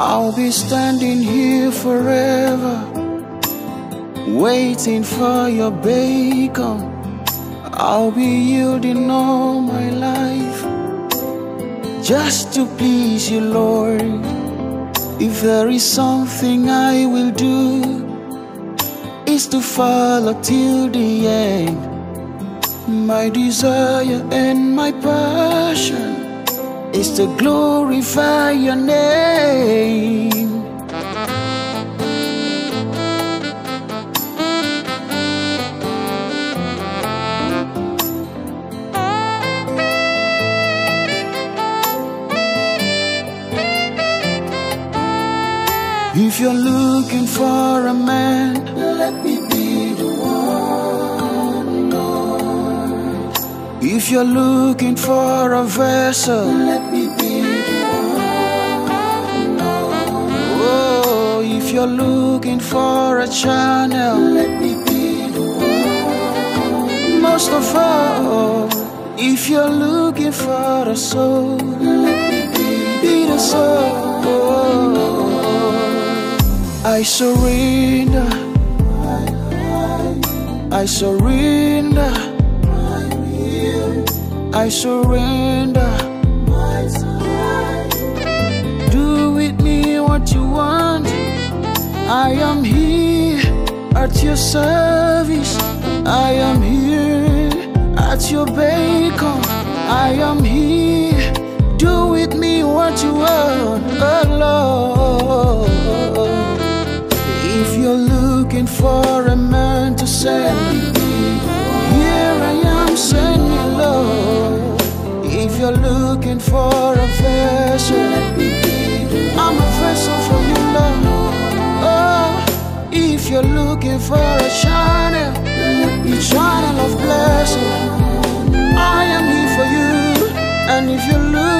I'll be standing here forever, waiting for your bacon. I'll be yielding all my life just to please you, Lord. If there is something I will do, is to follow till the end. My desire and my passion is to glorify your name. If you're looking for a man, If you're looking for a vessel, let me be the one. Oh, if you're looking for a channel, let me be the one. Most of all, if you're looking for a soul, let me be, be the soul. I surrender. I surrender. I surrender. Do with me what you want. I am here at your service. I am here at your bacon. I am here. Do with me what you want, oh Lord. If you're looking for a man to send me, you're looking for a vessel, I'm a vessel for you, Lord. Oh, if you're looking for a channel, a channel of blessing, I am here for you. And if you're looking